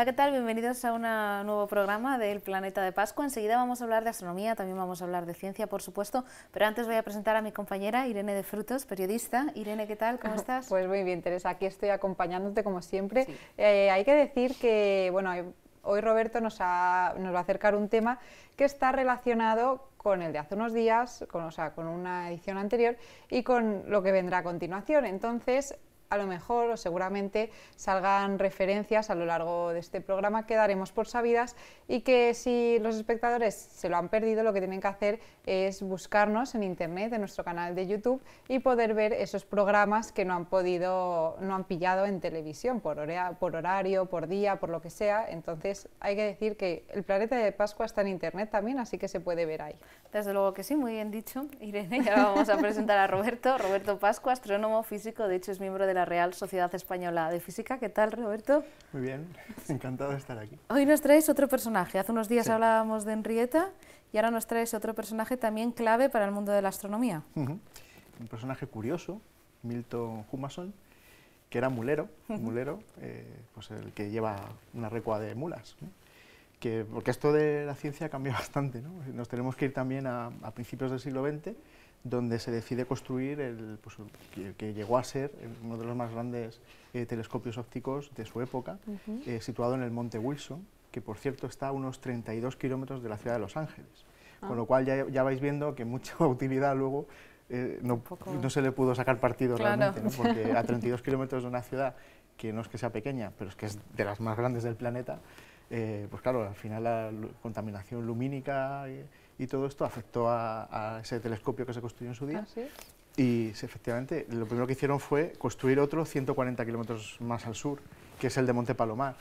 Hola, ¿qué tal? Bienvenidos a un nuevo programa del Planeta de Pascua. Enseguida vamos a hablar de astronomía, también vamos a hablar de ciencia, por supuesto, pero antes voy a presentar a mi compañera Irene de Frutos, periodista. Irene, ¿qué tal? ¿Cómo estás? Pues muy bien, Teresa, aquí estoy acompañándote como siempre. Eh, hay que decir que, bueno, hoy Roberto nos, nos va a acercar un tema que está relacionado con el de hace unos días, con, o sea, con una edición anterior y con lo que vendrá a continuación. Entonces, a lo mejor o seguramente salgan referencias a lo largo de este programa que daremos por sabidas y que si los espectadores se lo han perdido, lo que tienen que hacer es buscarnos en internet, en nuestro canal de YouTube y poder ver esos programas que no han podido, no han pillado en televisión por, por horario, por día, por lo que sea. Entonces hay que decir que el planeta de Pascua está en internet también, así que se puede ver ahí. Desde luego que sí, muy bien dicho, Irene. Y ahora vamos a presentar a Roberto, Roberto Pascua, astrónomo físico, de hecho es miembro de la Real Sociedad Española de Física. ¿Qué tal, Roberto? Muy bien, encantado de estar aquí. Hoy nos traes otro personaje. Hace unos días hablábamos de Henrietta y ahora nos traes otro personaje también clave para el mundo de la astronomía. Un personaje curioso, Milton Humason, que era mulero, mulero eh, pues el que lleva una recua de mulas. Que, porque esto de la ciencia cambia bastante. ¿no? Nos tenemos que ir también a, a principios del siglo XX donde se decide construir el, pues, que, llegó a ser uno de los más grandes eh, telescopios ópticos de su época, eh, situado en el Monte Wilson, que por cierto está a unos 32 kilómetros de la ciudad de Los Ángeles. Con ah. lo cual ya, vais viendo que mucha utilidad luego eh, no, no, se le pudo sacar partido realmente, porque a 32 kilómetros de una ciudad que no es que sea pequeña, pero es que es de las más grandes del planeta, pues claro, al final la contaminación lumínica y todo esto afectó a, ese telescopio que se construyó en su día. ¿Ah, y efectivamente, lo primero que hicieron fue construir otro 140 kilómetros más al sur, que es el de Monte Palomar.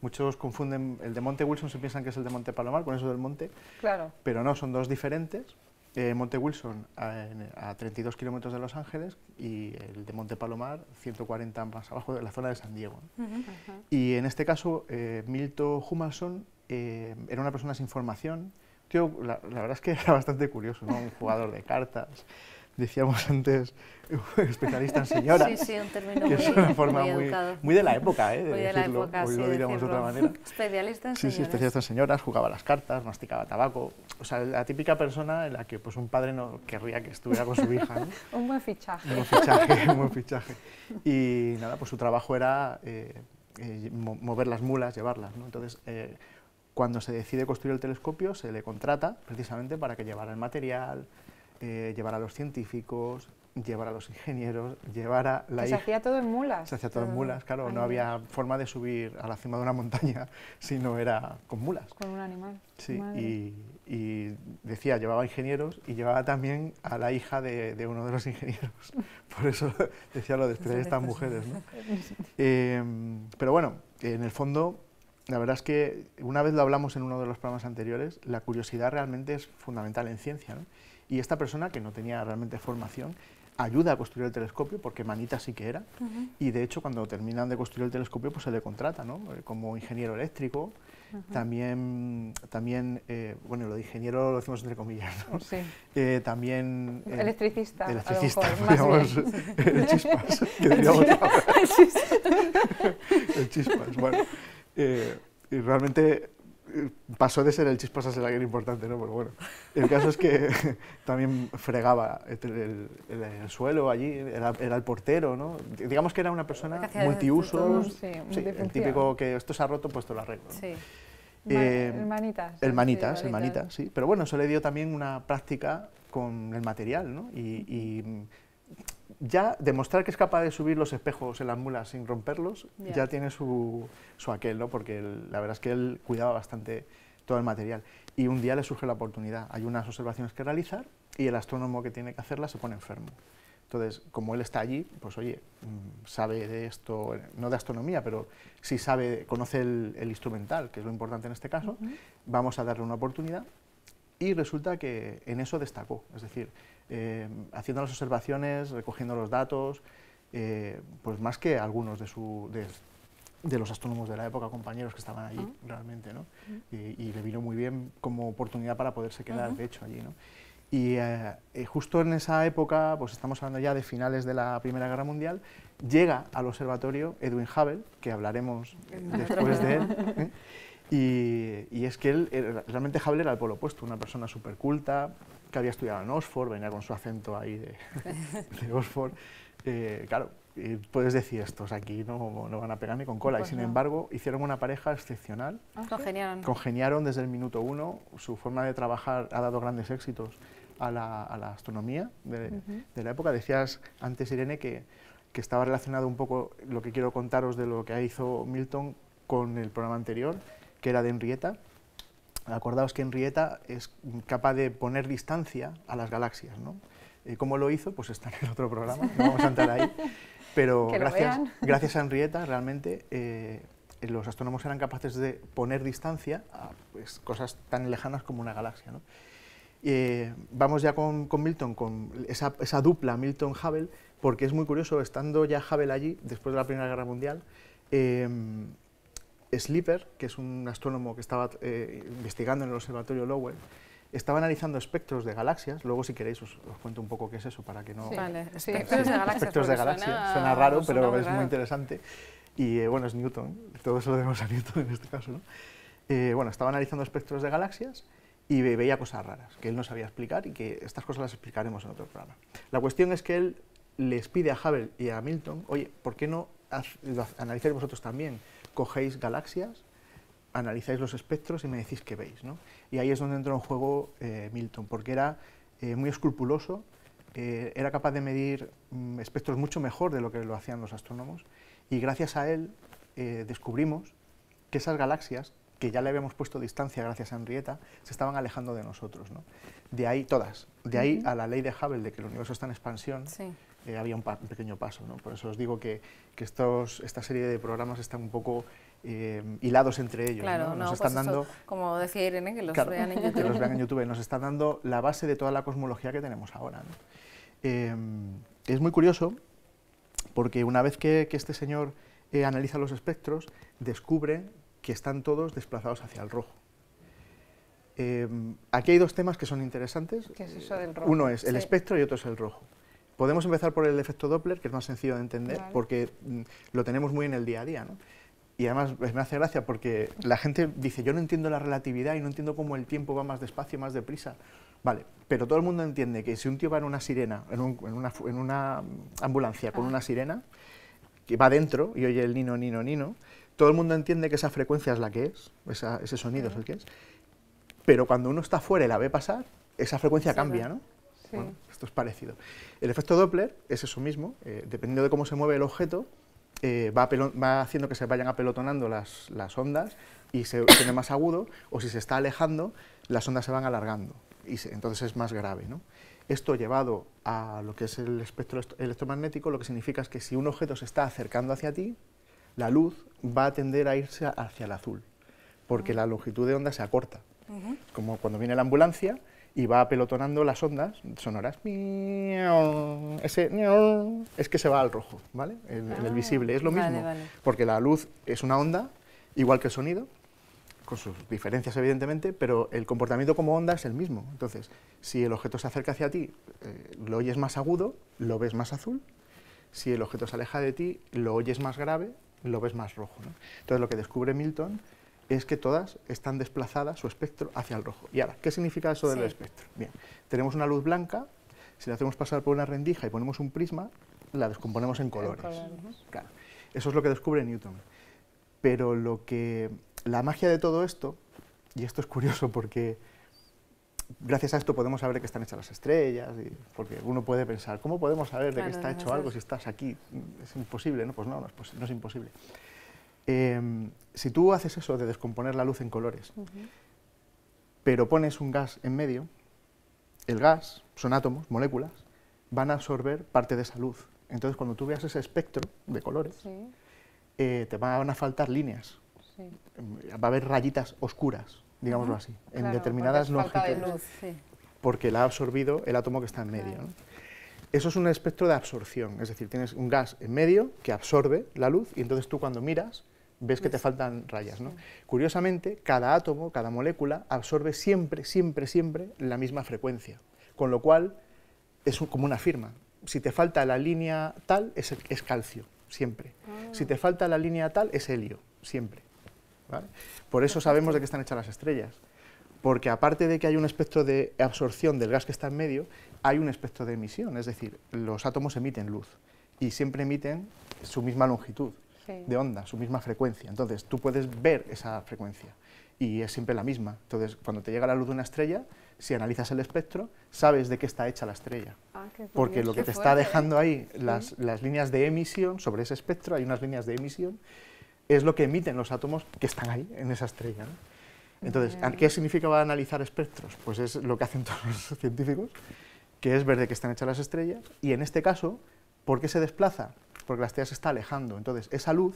muchos confunden el de Monte Wilson, se piensan que es el de Monte Palomar, con eso del monte, claro. pero no, son dos diferentes. Eh, monte Wilson a, 32 kilómetros de Los Ángeles y el de Monte Palomar 140 más abajo de la zona de San Diego. Y en este caso, eh, Milton Humalson eh, era una persona sin formación, la, verdad es que era bastante curioso, ¿no? un jugador de cartas, decíamos antes, especialista en señoras, sí, sí, un término que es una forma muy, muy, de la época, ¿eh? de, muy de la época, hoy sí, lo diríamos de otra manera. Especialista en sí, señoras. Sí, especialista en señoras, jugaba las cartas, masticaba tabaco, o sea, la típica persona en la que pues, un padre no querría que estuviera con su hija. ¿no? un buen fichaje. Un buen fichaje, un buen fichaje. Y nada, pues su trabajo era eh, eh, mover las mulas, llevarlas, ¿no? Entonces, eh, cuando se decide construir el telescopio, se le contrata precisamente para que llevara el material, eh, llevara a los científicos, llevara a los ingenieros, llevara la... se hacía todo en mulas. Se hacía todo en mulas, claro, no había forma de subir a la cima de una montaña si no era con mulas. Con un animal. Sí, y, decía, llevaba ingenieros y llevaba también a la hija de, uno de los ingenieros. Por eso decía lo de estas mujeres. ¿no? Eh, pero bueno, en el fondo la verdad es que una vez lo hablamos en uno de los programas anteriores, la curiosidad realmente es fundamental en ciencia. Y esta persona, que no tenía realmente formación, ayuda a construir el telescopio, porque manita sí que era, y de hecho cuando terminan de construir el telescopio pues se le contrata ¿no? Eh, como ingeniero eléctrico, también, también eh, bueno, lo de ingeniero lo decimos entre comillas, ¿no? sí. eh, también... Eh, electricista, Electricista, digamos, el chispas, que diríamos el chispas, bueno. Eh, y realmente eh, pasó de ser el chispas a ser alguien importante, ¿no? Pero bueno, el caso es que también fregaba el, suelo allí, era, el portero, ¿no? Digamos que era una persona multiusos, sí, el típico que esto se ha roto, pues te lo arreglo. Sí. Eh, el manitas. El manitas, el manitas, sí. Pero bueno, eso le dio también una práctica con el material, ¿no? y ya demostrar que es capaz de subir los espejos en las mulas sin romperlos, ya tiene su, su aquel, ¿no? porque la verdad es que él cuidaba bastante todo el material. Y un día le surge la oportunidad, hay unas observaciones que realizar y el astrónomo que tiene que hacerlas se pone enfermo. Entonces, como él está allí, pues oye, mm, sabe de esto, no de astronomía, pero sí sabe, conoce el, instrumental, que es lo importante en este caso, vamos a darle una oportunidad y resulta que en eso destacó, es decir, eh, haciendo las observaciones, recogiendo los datos, eh, pues más que algunos de, su, de, los astrónomos de la época, compañeros que estaban allí realmente, ¿no? y, le vino muy bien como oportunidad para poderse quedar, de hecho, allí, ¿no? Y eh, justo en esa época, pues estamos hablando ya de finales de la Primera Guerra Mundial, llega al observatorio Edwin Hubble, que hablaremos después de él. ¿eh? Y, es que él, realmente Hubble era el polo opuesto, una persona súper culta, que había estudiado en Oxford, venía con su acento ahí de, de Oxford. claro, puedes decir, estos aquí no, no, van a pegar ni con cola. y pues sin embargo, hicieron una pareja excepcional. Ah, congeniaron. Congeniaron desde el minuto uno. Su forma de trabajar ha dado grandes éxitos a la, a la astronomía de, de, la época. Decías antes, Irene, que, que, estaba relacionado un poco lo que quiero contaros de lo que hizo Milton con el programa anterior, que era de Henrietta. Acordaos que Henrietta es capaz de poner distancia a las galaxias, ¿no? Eh, ¿Cómo lo hizo? Pues está en el otro programa, no vamos a entrar ahí. Pero gracias, gracias a Henrietta, realmente, eh, los astrónomos eran capaces de poner distancia a pues, cosas tan lejanas como una galaxia. ¿no? Eh, vamos ya con, Milton, con esa, esa dupla Milton-Hubble, porque es muy curioso, estando ya Hubble allí, después de la Primera Guerra Mundial, Slipper, que es un astrónomo que estaba investigando en el observatorio Lowell, estaba analizando espectros de galaxias, luego si queréis os, cuento un poco qué es eso para que no... Vale, espectros de galaxias. Espectros de galaxias, suena, raro, pero es muy interesante. Y eh, bueno, es Newton, todo eso lo debemos a Newton en este caso. ¿no? Eh, bueno, estaba analizando espectros de galaxias y veía cosas raras que él no sabía explicar y que estas cosas las explicaremos en otro programa. La cuestión es que él les pide a Hubble y a Milton, oye, ¿por qué no analizáis vosotros también? Cogéis galaxias analizáis los espectros y me decís qué veis. ¿no? Y ahí es donde entró en juego eh, Milton, porque era eh, muy escrupuloso, eh, era capaz de medir mm, espectros mucho mejor de lo que lo hacían los astrónomos, y gracias a él descubrimos que esas galaxias, que ya le habíamos puesto distancia gracias a Henrietta, se estaban alejando de nosotros. ¿no? De ahí todas, de ahí a la ley de Hubble de que el universo está en expansión, había un, pequeño paso. ¿no? Por eso os digo que, que estos, esta serie de programas están un poco eh, hilados entre ellos. Claro, nos están pues dando, como decía Irene, que los vean en YouTube. Que los vean en YouTube. Nos están dando la base de toda la cosmología que tenemos ahora. Eh, es muy curioso porque una vez que, este señor eh, analiza los espectros, descubre que están todos desplazados hacia el rojo. aquí hay dos temas que son interesantes. ¿Qué es eso del rojo? Uno es el espectro y otro es el rojo. Podemos empezar por el efecto Doppler, que es más sencillo de entender, porque mm, lo tenemos muy en el día a día. ¿no? Y además me hace gracia porque la gente dice, yo no entiendo la relatividad y no entiendo cómo el tiempo va más despacio, más deprisa. Vale, pero todo el mundo entiende que si un tío va en una sirena, en, una, ambulancia con una sirena, que va dentro y oye el nino, nino, nino, todo el mundo entiende que esa frecuencia es la que es, ese sonido es el que es, pero cuando uno está fuera y la ve pasar, esa frecuencia cambia, ¿no? Bueno, esto es parecido. El efecto Doppler es eso mismo, eh, dependiendo de cómo se mueve el objeto, eh, va, haciendo que se vayan apelotonando las, las ondas y se tiene más agudo, o si se está alejando, las ondas se van alargando y entonces es más grave. ¿no? Esto llevado a lo que es el espectro electromagnético, lo que significa es que si un objeto se está acercando hacia ti, la luz va a tender a irse hacia el azul, porque la longitud de onda se acorta. Como cuando viene la ambulancia, y va apelotonando las ondas sonoras. Ese es que se va al rojo, ¿vale? En, el ah, visible. Es lo mismo, porque la luz es una onda, igual que el sonido, con sus diferencias evidentemente, pero el comportamiento como onda es el mismo. Entonces, si el objeto se acerca hacia ti, eh, lo oyes más agudo, lo ves más azul. Si el objeto se aleja de ti, lo oyes más grave, lo ves más rojo. Entonces, lo que descubre Milton es que todas están desplazadas, su espectro, hacia el rojo. Y ahora, ¿qué significa eso del espectro? Bien, tenemos una luz blanca, si la hacemos pasar por una rendija y ponemos un prisma, la descomponemos en colores. Claro, eso es lo que descubre Newton. Pero lo que, la magia de todo esto, y esto es curioso porque gracias a esto podemos saber qué están hechas las estrellas, y porque uno puede pensar, ¿cómo podemos saber de qué está hecho algo si estás aquí? Es imposible, ¿no? Pues no, no es, no es imposible. Em, si tú haces eso de descomponer la luz en colores, pero pones un gas en medio, el gas, son átomos, moléculas, van a absorber parte de esa luz. Entonces, cuando tú veas ese espectro de colores, eh, te van a faltar líneas. Va a haber rayitas oscuras, digámoslo así, en determinadas longitudes. Porque la ha absorbido el átomo que está en medio. Eso es un espectro de absorción, es decir, tienes un gas en medio que absorbe la luz y entonces tú cuando miras ves que te faltan rayas. ¿no? Curiosamente, cada átomo, cada molécula absorbe siempre, siempre, siempre la misma frecuencia. con lo cual es como una firma. Si te falta la línea tal, es, es calcio, siempre. Ah. Si te falta la línea tal, es helio, siempre. Por eso sabemos de qué están hechas las estrellas. Porque aparte de que hay un espectro de absorción del gas que está en medio, hay un espectro de emisión, es decir, los átomos emiten luz y siempre emiten su misma longitud de onda, su misma frecuencia. Entonces, tú puedes ver esa frecuencia y es siempre la misma. Entonces, cuando te llega la luz de una estrella, si analizas el espectro, sabes de qué está hecha la estrella. Ah, Porque lo que te está dejando ahí, las, las, líneas de emisión, sobre ese espectro hay unas líneas de emisión, es lo que emiten los átomos que están ahí, en esa estrella. Entonces, ¿qué significa analizar espectros? Pues es lo que hacen todos los científicos, que es ver de qué están hechas las estrellas, y en este caso, ¿por qué se desplaza? Porque la estrella se está alejando. Entonces, esa luz,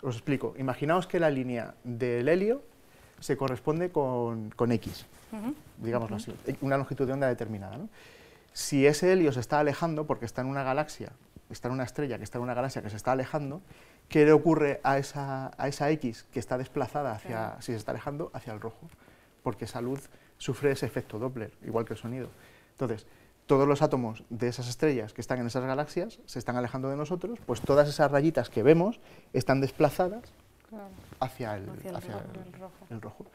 os explico, imaginaos que la línea del helio se corresponde con, con X, digámoslo así, una longitud de onda determinada. Si ese helio se está alejando porque está en una galaxia, está en una estrella que está en una galaxia que se está alejando, ¿qué le ocurre a esa, a esa X que está desplazada hacia, si se está alejando, hacia el rojo? Porque esa luz sufre ese efecto Doppler, igual que el sonido. Entonces, todos los átomos de esas estrellas que están en esas galaxias se están alejando de nosotros, pues todas esas rayitas que vemos están desplazadas hacia, el, rojo.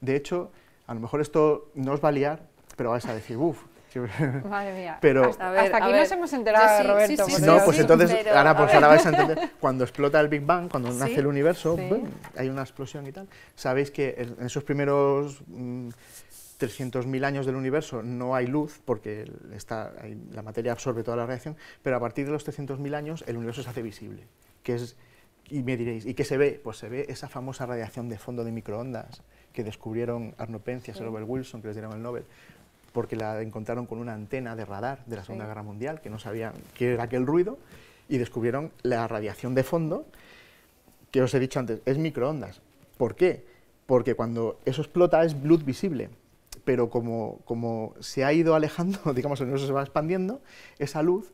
De hecho, a lo mejor esto no os va a liar, pero vais a decir, uff, Madre mía. Pero, hasta, aquí nos hemos enterado, Roberto. no, pues entonces, ahora, pues ahora vais a entender. Cuando explota el Big Bang, cuando nace el universo, hay una explosión y tal. Sabéis que en esos primeros 300.000 mm, años del universo no hay luz, porque está, la materia absorbe toda la radiación, pero a partir de los 300.000 años el universo se hace visible. Que es, y me diréis, ¿y qué se ve? Pues se ve esa famosa radiación de fondo de microondas que descubrieron Arno Penzias y Robert Wilson, que les dieron el Nobel porque la encontraron con una antena de radar de la Segunda Guerra Mundial, que no sabían qué era aquel ruido, y descubrieron la radiación de fondo, que os he dicho antes, es microondas. ¿Por qué? Porque cuando eso explota es luz visible, pero como, como se ha ido alejando, digamos, el universo se va expandiendo, esa luz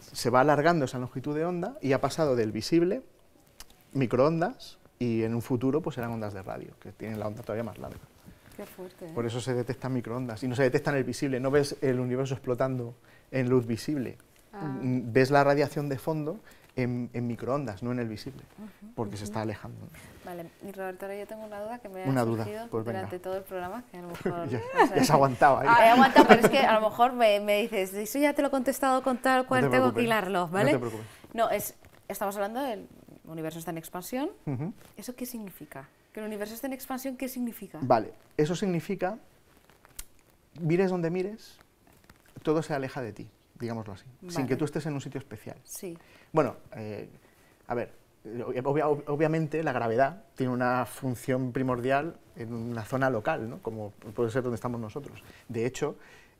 se va alargando esa longitud de onda y ha pasado del visible, microondas, y en un futuro pues serán ondas de radio, que tienen la onda todavía más larga. ¿eh? Por eso se detectan microondas y no se detecta en el visible. No ves el universo explotando en luz visible. Ah. Ves la radiación de fondo en, microondas, no en el visible, porque se está alejando. Vale, y Roberto, ahora yo tengo una duda que me ha surgido pues durante todo el programa, que a lo mejor... ya, se aguantaba. ¿eh? Ah, he aguantado, pero es que a lo mejor me, me, dices, eso ya te lo he contestado con tal cual, tengo que hilarlo, ¿vale? No te preocupes. No, es, estamos hablando del universo está en expansión. ¿Eso qué significa? Que el universo está en expansión, ¿qué significa? Vale, eso significa, mires donde mires, todo se aleja de ti, digámoslo así, sin que tú estés en un sitio especial. Sí. Bueno, eh, a ver, obviamente la gravedad tiene una función primordial en una zona local, ¿no? como puede ser donde estamos nosotros. De hecho,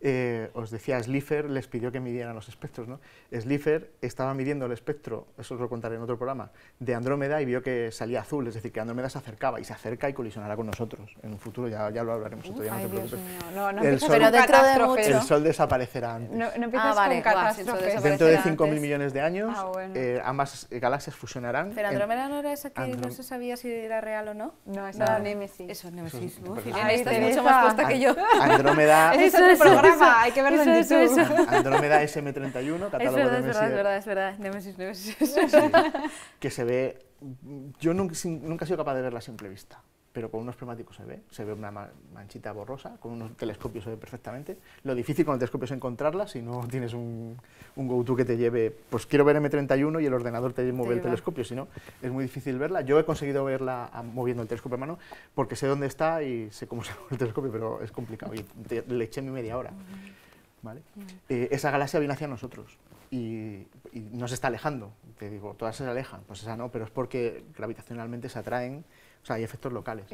eh, os decía, Slipher les pidió que midieran los espectros. ¿no? Slipher estaba midiendo el espectro, eso os lo contaré en otro programa, de Andrómeda y vio que salía azul, es decir, que Andrómeda se acercaba y se acerca y colisionará con nosotros. En un futuro ya, ya lo hablaremos otro día, no te preocupes. No, no el, sol, pero dentro de mucho... el sol desaparecerá antes. No, no empiezas ah, con catástrofes. Dentro de 5.000 millones de años, ah, eh, ambas galaxias fusionarán. Pero Andrómeda no era esa que no se sabía si era real o no. No, esa era Némesis. Eso, Némesis. Uf, estás mucho más puesta que yo. Andrómeda... es otro programa, hay que verlo en eso, eso. Andrómeda SM31, catálogo es verdad, de Es verdad, es verdad, es verdad, Nemesis, Nemesis. que se ve, yo nunca, nunca he sido capaz de verla a simple vista pero con unos prismáticos se ve, se ve una manchita borrosa, con unos telescopios se ve perfectamente. Lo difícil con el telescopio es encontrarla, si no tienes un, un go-to que te lleve, pues quiero ver M31 y el ordenador te mueve el telescopio, si no, es muy difícil verla. Yo he conseguido verla moviendo el telescopio a mano, porque sé dónde está y sé cómo se mueve el telescopio, pero es complicado, y le eché mi media hora. ¿vale? Eh, esa galaxia viene hacia nosotros y, y, nos está alejando. Te digo, todas se alejan, pues esa no, pero es porque gravitacionalmente se atraen o sea, hay efectos locales.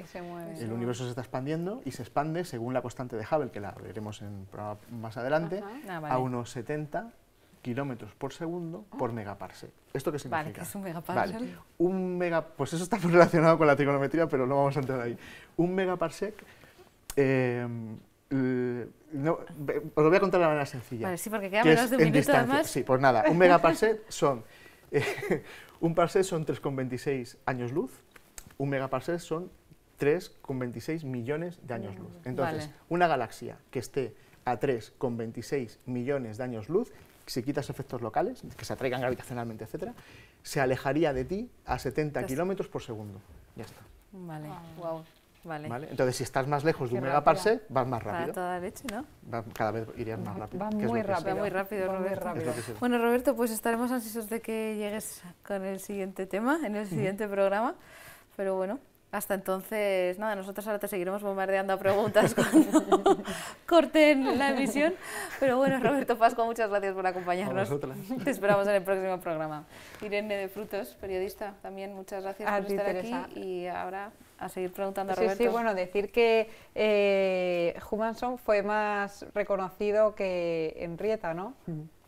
el universo se está expandiendo y se expande según la constante de Hubble, que la veremos en más adelante, ah, a unos 70 kilómetros por segundo por megaparsec. ¿Esto qué significa? Vale, ¿qué es un megaparsec? Vale. Un mega, pues eso está relacionado con la trigonometría, pero no vamos a entrar ahí. Un megaparsec, eh, no, os lo voy a contar de una manera sencilla. Vale, sí, porque queda menos de un minuto además. Sí, pues nada, un megaparsec son, eh, un parsec son 3,26 años luz, un megaparsec son 3,26 millones de años luz. Entonces, una galaxia que esté a 3,26 millones de años luz, si quitas efectos locales, que se atraigan gravitacionalmente, etcétera, se alejaría de ti a 70 kilómetros por segundo. Ya está. Vale, wow. Vale. ¿Vale? Entonces, si estás más lejos de un Qué megaparsec, vas más Para rápido. toda leche, ¿no? Va- cada vez irías más rápido. Va muy rápido. Va muy rápido, va muy Roberto. rápido. que se- Bueno, Roberto, pues estaremos ansiosos de que llegues con el siguiente tema, en el siguiente programa. Pero bueno, hasta entonces, nada, nosotros ahora te seguiremos bombardeando a preguntas cuando corten la emisión. Pero bueno, Roberto Pascua, muchas gracias por acompañarnos. Te esperamos en el próximo programa. Irene de Frutos, periodista, también muchas gracias A por ti, estar Teresa. aquí. Y ahora a seguir preguntando a Sí, Roberto. sí, bueno, decir que eh, Humanson fue más reconocido que Henrietta, ¿no?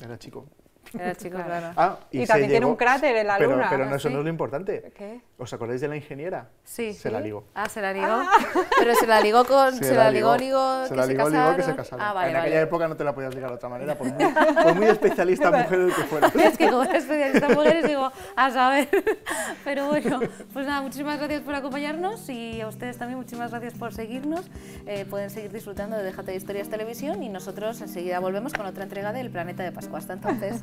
Era chico. Era chico, claro. Ah, Y se también tiene un cráter en la pero, luna, Pero ¿no? eso Sí. no es lo importante. ¿Qué? ¿Os acordáis de la ingeniera? Sí. Se la ligó. Ah, se la ligó. Pero se la ligó con. Se, la ligó, ligó, se que la se ligó, ligó, que se casaron. Ah, vale, en vale. aquella época no te la podías ligar de otra manera, por muy, por muy especialista mujer el que fuera. Es que como especialista en mujeres, digo, a saber. Pero bueno, pues nada, muchísimas gracias por acompañarnos y a ustedes también muchísimas gracias por seguirnos. Eh, pueden seguir disfrutando de Déjate de Historias Televisión y nosotros enseguida volvemos con otra entrega del Planeta de Pascua. Hasta entonces.